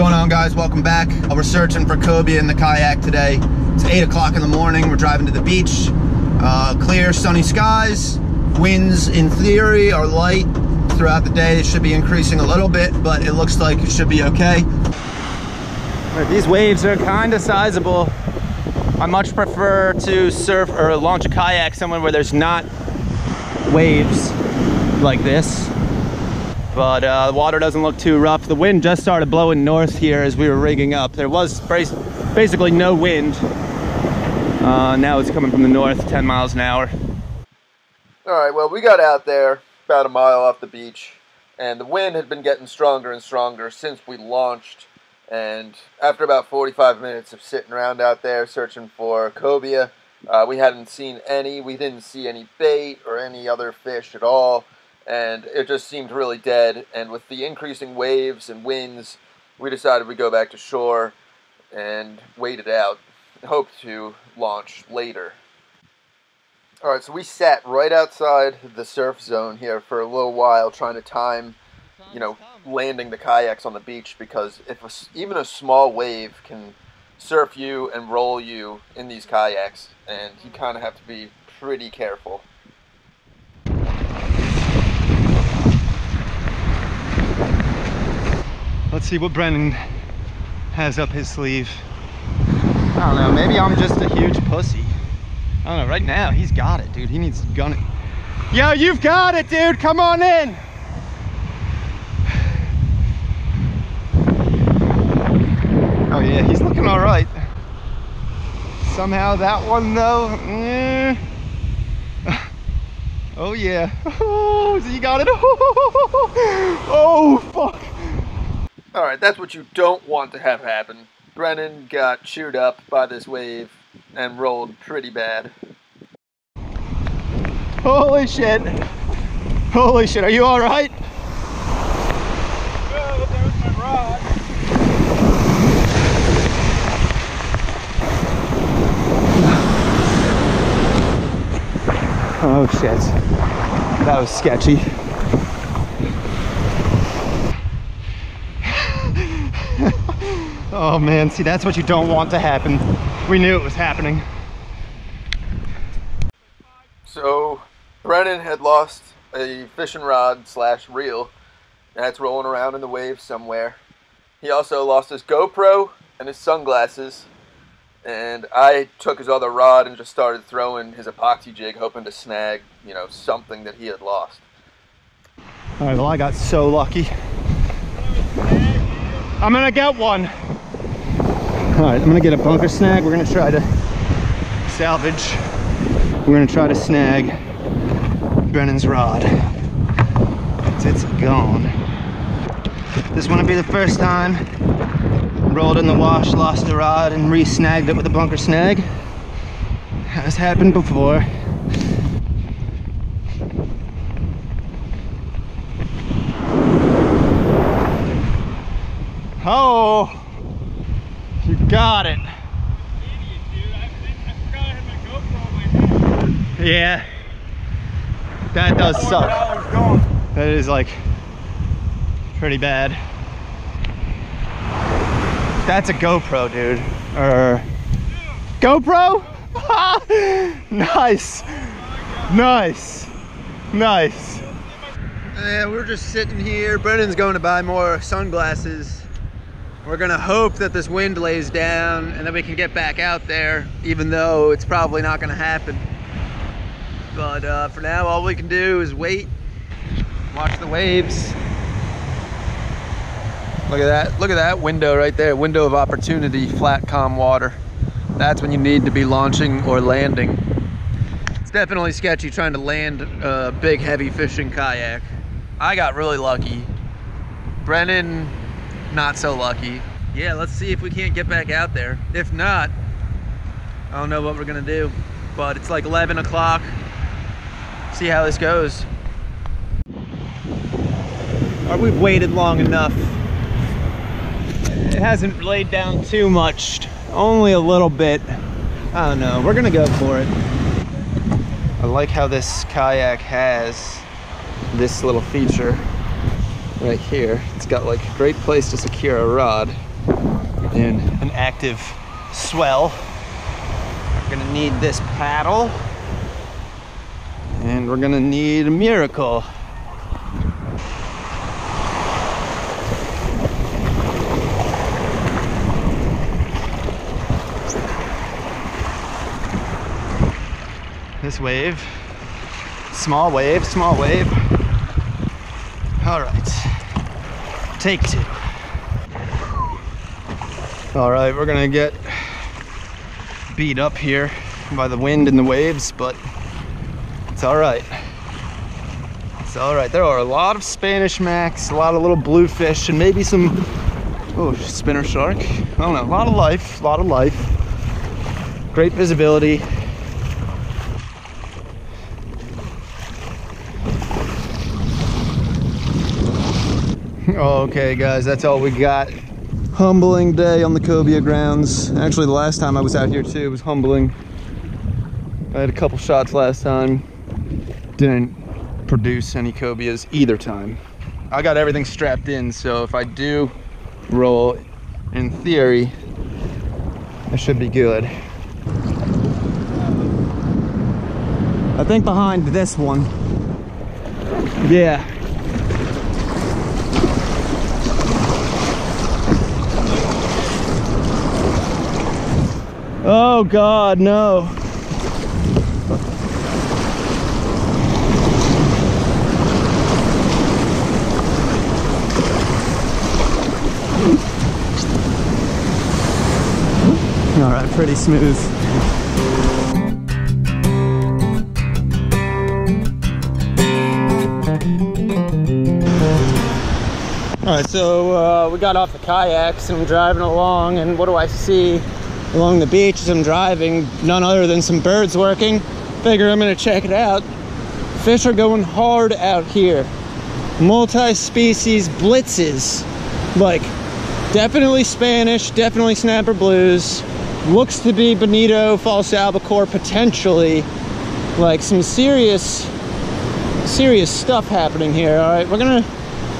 going on guys? Welcome back. Uh, we're searching for cobia in the kayak today. It's 8 o'clock in the morning. We're driving to the beach. Uh, clear, sunny skies. Winds, in theory, are light throughout the day. It should be increasing a little bit, but it looks like it should be okay. These waves are kind of sizable. I much prefer to surf or launch a kayak somewhere where there's not waves like this but uh, the water doesn't look too rough. The wind just started blowing north here as we were rigging up. There was basically no wind. Uh, now it's coming from the north, 10 miles an hour. All right, well, we got out there about a mile off the beach, and the wind had been getting stronger and stronger since we launched. And after about 45 minutes of sitting around out there searching for cobia, uh, we hadn't seen any. We didn't see any bait or any other fish at all and it just seemed really dead. And with the increasing waves and winds, we decided we'd go back to shore and wait it out. Hope to launch later. All right, so we sat right outside the surf zone here for a little while, trying to time, you know, landing the kayaks on the beach because if a, even a small wave can surf you and roll you in these kayaks, and you kind of have to be pretty careful. Let's see what Brennan has up his sleeve. I don't know, maybe I'm just a huge pussy. I don't know, right now, he's got it, dude. He needs to gun it. Yo, you've got it, dude. Come on in. Oh yeah, he's looking all right. Somehow that one though, eh. Oh yeah. Oh, so you got it. Oh, fuck. Alright, that's what you don't want to have happen. Brennan got chewed up by this wave and rolled pretty bad. Holy shit. Holy shit, are you alright? Oh shit. That was sketchy. Oh man, see that's what you don't want to happen. We knew it was happening. So, Brennan had lost a fishing rod slash reel that's rolling around in the waves somewhere. He also lost his GoPro and his sunglasses. And I took his other rod and just started throwing his epoxy jig, hoping to snag, you know, something that he had lost. All right, well, I got so lucky. I'm gonna get one. All right, I'm gonna get a bunker snag. We're gonna try to salvage. We're gonna try to snag Brennan's rod. It's, gone. This wouldn't be the first time. Rolled in the wash, lost the rod, and re-snagged it with a bunker snag. Has happened before. Oh! You got it. Yeah. That does suck. That is like pretty bad. That's a GoPro, dude. Or GoPro? nice. Nice. Nice. Yeah, we're just sitting here. Brennan's going to buy more sunglasses we're gonna hope that this wind lays down and then we can get back out there, even though it's probably not gonna happen. But uh, for now, all we can do is wait, watch the waves. Look at that, look at that window right there, window of opportunity, flat, calm water. That's when you need to be launching or landing. It's definitely sketchy trying to land a big, heavy fishing kayak. I got really lucky. Brennan not so lucky. Yeah, let's see if we can't get back out there. If not, I don't know what we're gonna do. But it's like 11 o'clock. See how this goes. Or we've waited long enough. It hasn't laid down too much, only a little bit. I don't know, we're gonna go for it. I like how this kayak has this little feature right here. It's got like a great place to secure a rod. In an active swell. We're gonna need this paddle. And we're gonna need a miracle. This wave, small wave, small wave. All right, take two. All right, we're gonna get beat up here by the wind and the waves, but it's all right. It's all right. There are a lot of Spanish macks, a lot of little bluefish, and maybe some, oh, spinner shark. I don't know, a lot of life, a lot of life. Great visibility. Okay, guys, that's all we got. Humbling day on the Cobia grounds. Actually, the last time I was out here too was humbling. I had a couple shots last time. Didn't produce any cobias either time. I got everything strapped in, so if I do roll, in theory, I should be good. I think behind this one. Yeah. Oh God, no. All right, pretty smooth. All right, so uh, we got off the kayaks and I'm driving along and what do I see along the beach as I'm driving? None other than some birds working. Figure I'm gonna check it out. Fish are going hard out here. Multi-species blitzes. Like, definitely Spanish, definitely snapper blues. Looks to be bonito, false albacore, potentially. Like some serious, serious stuff happening here. All right, we're gonna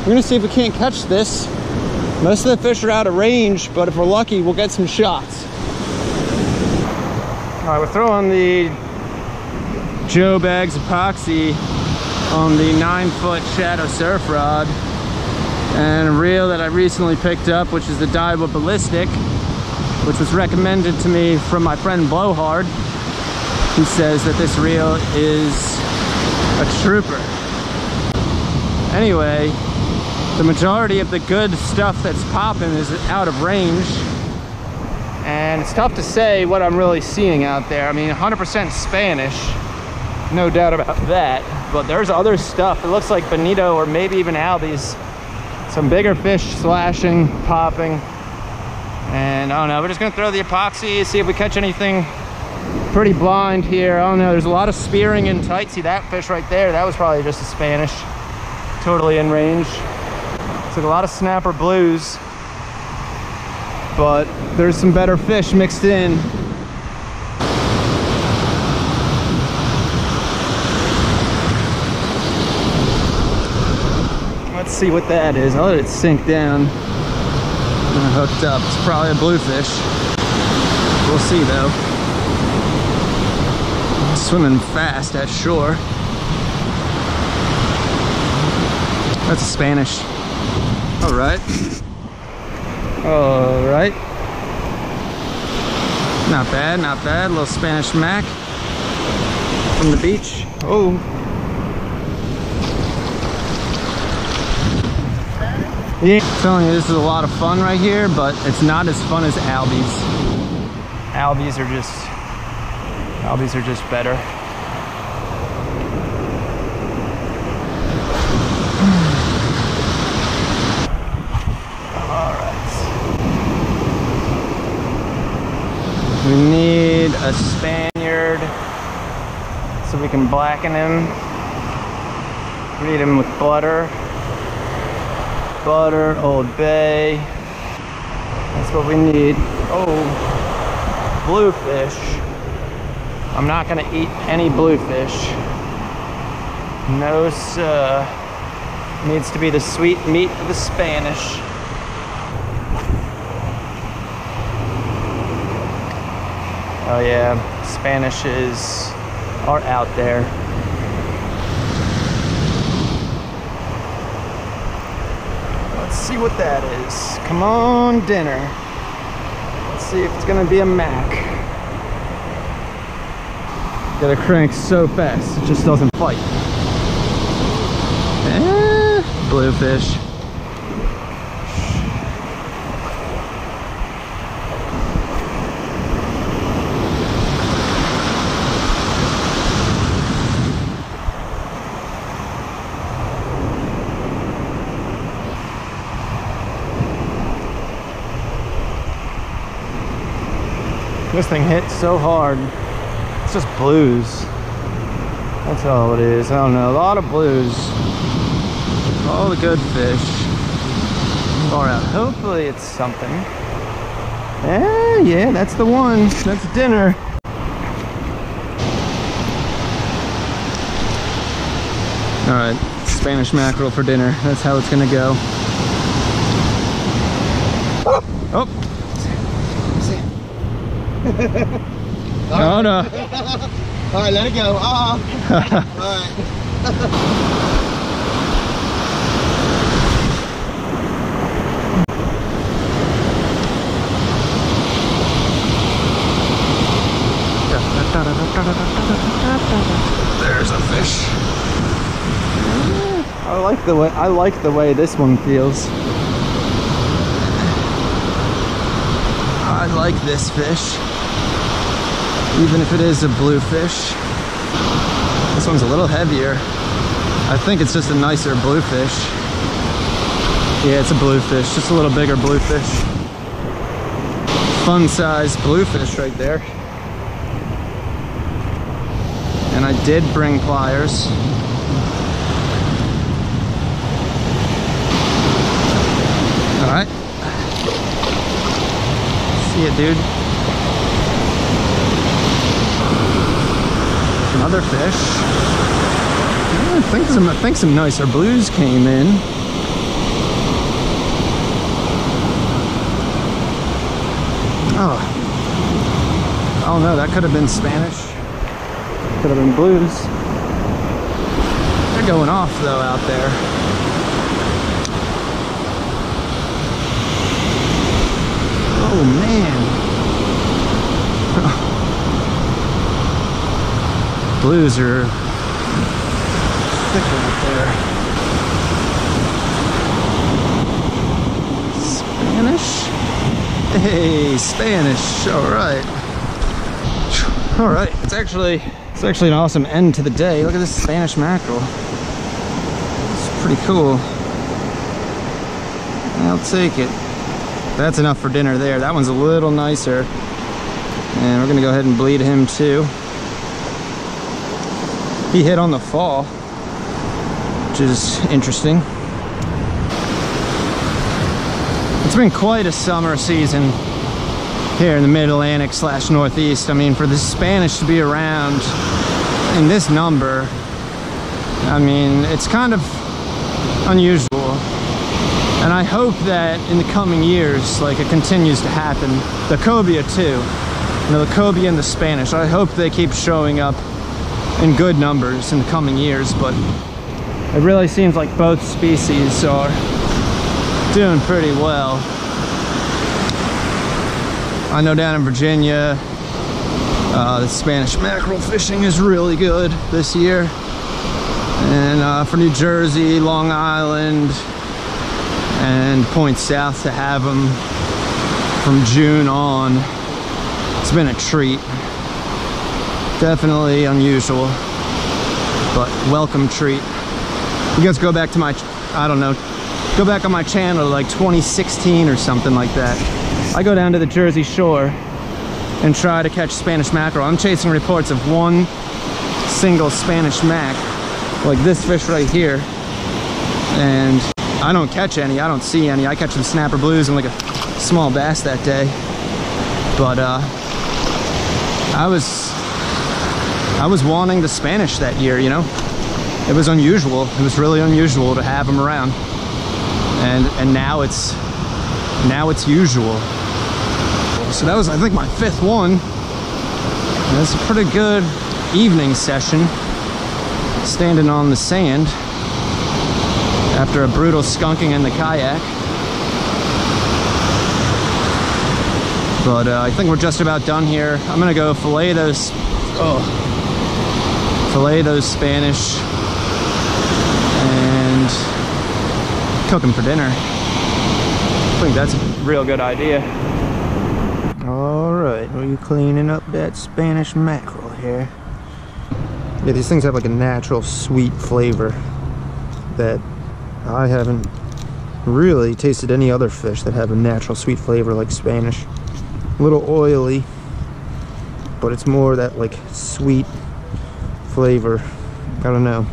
we're gonna see if we can't catch this. Most of the fish are out of range, but if we're lucky, we'll get some shots. All right, we're throwing the Joe Baggs epoxy on the nine foot shadow surf rod and a reel that I recently picked up, which is the Daiwa Ballistic, which was recommended to me from my friend Blowhard, who says that this reel is a trooper. Anyway, the majority of the good stuff that's popping is out of range. And it's tough to say what I'm really seeing out there. I mean, 100% Spanish, no doubt about that. But there's other stuff. It looks like bonito or maybe even albies. Some bigger fish slashing, popping. And I don't know, we're just gonna throw the epoxy, see if we catch anything pretty blind here. I don't know, there's a lot of spearing in tight. See that fish right there? That was probably just a Spanish. Totally in range. Took a lot of snapper blues, but there's some better fish mixed in. Let's see what that is. I'll let it sink down. I'm hooked up. It's probably a bluefish. We'll see though. Swimming fast at shore. That's a Spanish. All right. All right. Not bad, not bad. little Spanish mac from the beach. Oh. Yeah, I'm telling you, this is a lot of fun right here, but it's not as fun as Albies. Albies are just, Albies are just better. so we can blacken him. Read him with butter. Butter, Old Bay. That's what we need. Oh, bluefish. I'm not gonna eat any bluefish. No sir. Needs to be the sweet meat of the Spanish. Oh yeah, Spanish is are out there. Let's see what that is. Come on, dinner. Let's see if it's gonna be a Mac. Gotta crank so fast, it just doesn't fight. Eh, bluefish. This thing hits so hard. It's just blues. That's all it is. I don't know. A lot of blues. All the good fish are out. Hopefully it's something. Yeah, yeah, that's the one. That's dinner. All right, Spanish mackerel for dinner. That's how it's gonna go. Oh. Oh no. All right, let it go. Uh-uh. All right. There's a fish. I like the way I like the way this one feels. I like this fish. Even if it is a bluefish. This one's a little heavier. I think it's just a nicer bluefish. Yeah, it's a bluefish, just a little bigger bluefish. Fun size bluefish right there. And I did bring pliers. All right. See ya, dude. Another fish. Yeah, I think some, I think some nicer blues came in. Oh. Oh no, that could have been Spanish. Could have been blues. They're going off though out there. Oh man. Blues are thick out there. Spanish? Hey, Spanish. All right. All right. It's actually it's actually an awesome end to the day. Look at this Spanish mackerel. It's pretty cool. I'll take it. That's enough for dinner there. That one's a little nicer. And we're gonna go ahead and bleed him too. He hit on the fall, which is interesting. It's been quite a summer season here in the mid-Atlantic slash Northeast. I mean, for the Spanish to be around in this number, I mean, it's kind of unusual. And I hope that in the coming years, like it continues to happen, the cobia too, you know, the cobia and the Spanish, I hope they keep showing up in good numbers in the coming years, but it really seems like both species are doing pretty well. I know down in Virginia, uh, the Spanish mackerel fishing is really good this year. And uh, for New Jersey, Long Island, and points south to have them from June on, it's been a treat. Definitely unusual, but welcome treat. You guys go back to my, I don't know, go back on my channel like 2016 or something like that. I go down to the Jersey Shore and try to catch Spanish mackerel. I'm chasing reports of one single Spanish mac, like this fish right here. And I don't catch any, I don't see any. I catch some snapper blues and like a small bass that day. But uh, I was, I was wanting the Spanish that year, you know? It was unusual. It was really unusual to have them around. And, and now it's, now it's usual. So that was, I think, my fifth one. And it's a pretty good evening session, standing on the sand after a brutal skunking in the kayak. But uh, I think we're just about done here. I'm gonna go fillet those, oh, fillet those Spanish and cook them for dinner. I think that's a real good idea. All right, we're cleaning up that Spanish mackerel here. Yeah, these things have like a natural sweet flavor that I haven't really tasted any other fish that have a natural sweet flavor like Spanish. A little oily, but it's more that like sweet flavor. I don't know.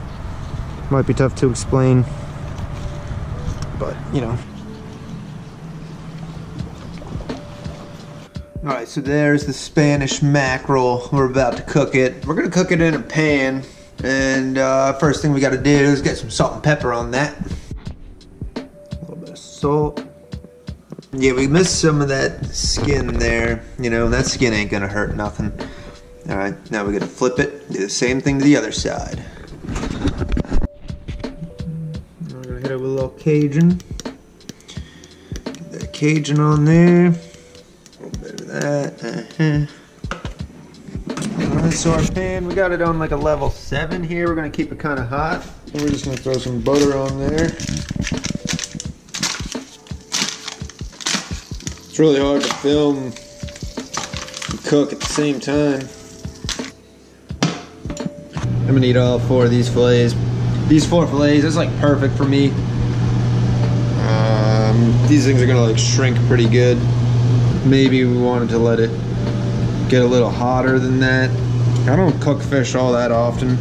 Might be tough to explain, but you know. All right, so there's the Spanish mackerel. We're about to cook it. We're gonna cook it in a pan. And uh, first thing we gotta do is get some salt and pepper on that. A little bit of salt. Yeah, we missed some of that skin there. You know, that skin ain't gonna hurt nothing. All right, now we're gonna flip it. Do the same thing to the other side. We're gonna hit it with a little Cajun. Get that Cajun on there. A little bit of that. Uh-huh. Alright, so our pan, we got it on like a level 7 here. We're to keep it kind of hot. We're just to throw some butter on there. It's really hard to film and cook at the same time. I'm to eat all four of these fillets. These four fillets, that's like perfect for me. Um, these things are to like shrink pretty good. Maybe we wanted to let it get a little hotter than that. I don't cook fish all that often.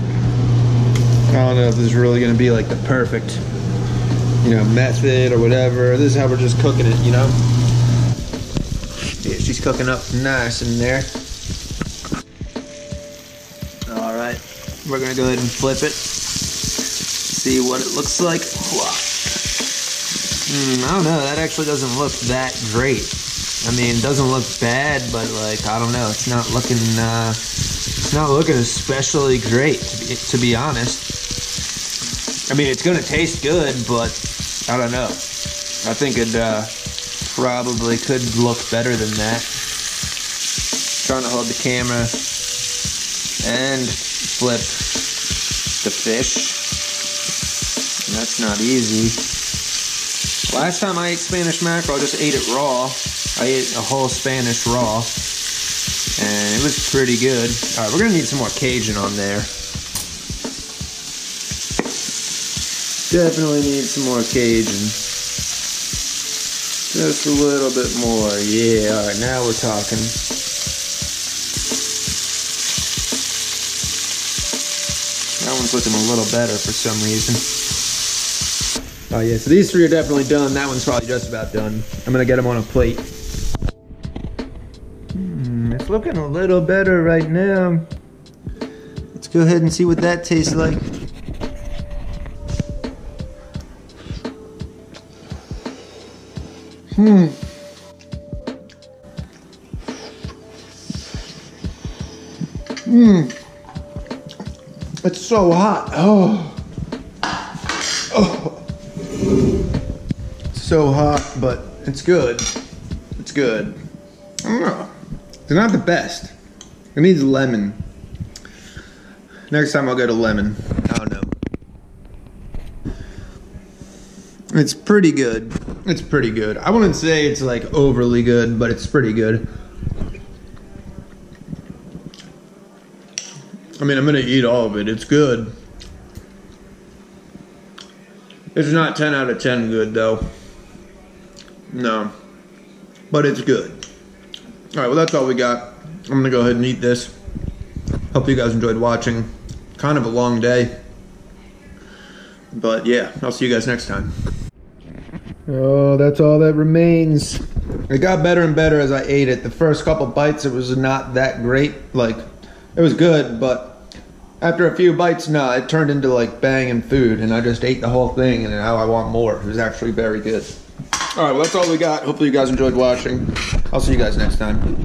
I don't know if this is really gonna be like the perfect, you know, method or whatever. This is how we're just cooking it, you know? Yeah, she's cooking up nice in there. We're gonna go ahead and flip it. See what it looks like. Mm, I don't know, that actually doesn't look that great. I mean, it doesn't look bad, but like I don't know, it's not looking, uh, it's not looking especially great to be, to be honest. I mean, it's gonna taste good, but I don't know. I think it uh, probably could look better than that. Trying to hold the camera and flip the fish. That's not easy. Last time I ate Spanish mackerel, I just ate it raw. I ate a whole Spanish raw, and it was pretty good. All right, we're gonna need some more Cajun on there. Definitely need some more Cajun. Just a little bit more. Yeah, all right, now we're talking. That one's looking a little better for some reason. Oh yeah, so these three are definitely done. That one's probably just about done. I'm gonna get them on a plate. Hmm, it's looking a little better right now. Let's go ahead and see what that tastes like. Hmm. Mmm. It's so hot. Oh. Oh. So hot, but it's good. It's good. I don't know. It's not the best. It needs lemon. Next time I'll go to lemon. I don't know. It's pretty good. It's pretty good. I wouldn't say it's like overly good, but it's pretty good. I mean, I'm gonna eat all of it. It's good. It's not 10 out of 10 good though. No. But it's good. Alright, well that's all we got. I'm gonna go ahead and eat this. Hope you guys enjoyed watching. Kind of a long day. But yeah, I'll see you guys next time. Oh, that's all that remains. It got better and better as I ate it. The first couple bites, it was not that great. Like, it was good, but after a few bites, no, it turned into like banging food, and I just ate the whole thing, and now I want more. It was actually very good. All right, well, that's all we got. Hopefully, you guys enjoyed watching. I'll see you guys next time.